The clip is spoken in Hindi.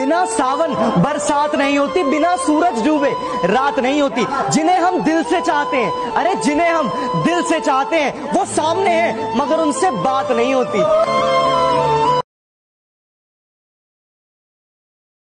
बिना सावन बरसात नहीं होती, बिना सूरज डूबे रात नहीं होती। जिन्हें हम दिल से चाहते हैं, अरे जिन्हें हम दिल से चाहते हैं, वो सामने हैं, मगर उनसे बात नहीं होती।